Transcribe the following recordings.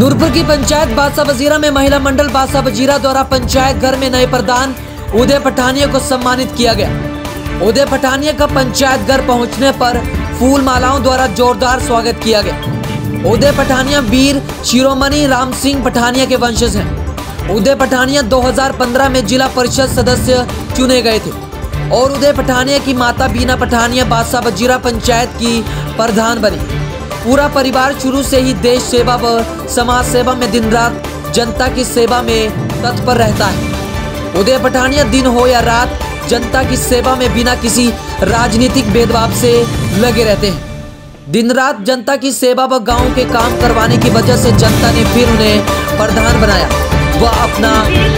नूरपुर की पंचायत बादशाह वजीरा में महिला मंडल बादशाह वजीरा द्वारा पंचायत घर में नए प्रधान उदय पठानिया को सम्मानित किया गया। उदय पठानिया का पंचायत घर पहुँचने पर फूल मालाओं द्वारा जोरदार स्वागत किया गया। उदय पठानिया वीर शिरोमणि राम सिंह पठानिया के वंशज हैं। उदय पठानिया 2015 में जिला परिषद सदस्य चुने गए थे और उदय पठानिया की माता बीना पठानिया बादशाह वजीरा पंचायत की प्रधान बनी। पूरा परिवार शुरू से ही देश सेवा व समाज सेवा में दिन रात जनता की सेवा में तत्पर रहता है। उदय पठानिया दिन हो या रात, जनता की सेवा में बिना किसी राजनीतिक भेदभाव से लगे रहते हैं। दिन रात जनता की सेवा व गाँव के काम करवाने की वजह से जनता ने फिर उन्हें प्रधान बनाया व अपना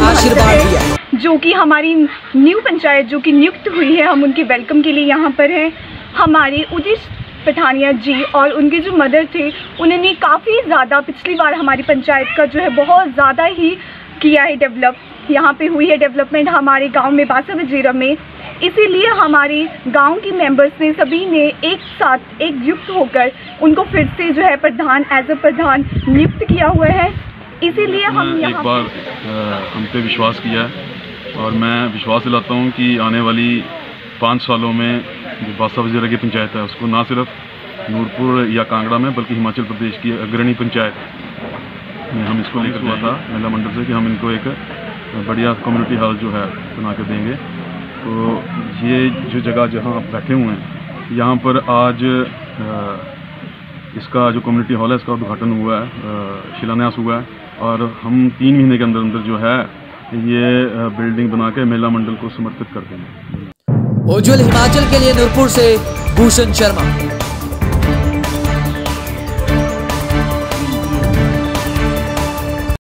आशीर्वाद दिया। जो कि हमारी न्यू पंचायत जो कि नियुक्त हुई है, हम उनके वेलकम के लिए यहाँ पर हैं। हमारे उदित पठानिया जी और उनके जो मदर थे उन्होंने काफ़ी ज़्यादा पिछली बार हमारी पंचायत का जो है बहुत ज़्यादा ही किया है डेवलप यहाँ पे हुई है डेवलपमेंट हमारे गाँव में बासा वजीरा में। इसीलिए हमारे गाँव की मेंबर्स ने सभी ने एक साथ एक एकजुट होकर उनको फिर से जो है प्रधान एज अ प्रधान नियुक्त किया हुआ है। इसीलिए हम एक बार हम पे विश्वास किया है और मैं विश्वास दिलाता हूँ कि आने वाली पाँच सालों में जो बासा वजीरा की पंचायत है, उसको ना सिर्फ़ नूरपुर या कांगड़ा में, बल्कि हिमाचल प्रदेश की अग्रणी पंचायत। में हम इसको लेकर हुआ था, महिला मंडल से, कि हम इनको एक बढ़िया कम्युनिटी हॉल जो है, बना के देंगे। तो ये जो जगह जहाँ आप बैठे हुए हैं, यहाँ पर आज इसका जो कम्युनिटी हॉल है, इसका उद्घाटन हुआ है शिलान्यास हुआ है। और हम तीन महीने के अंदर अंदर जो है, ये बिल्डिंग बना के महिला मंडल को समर्पित कर देंगे। उज्जवल हिमाचल के लिए नूरपुर से भूषण शर्मा।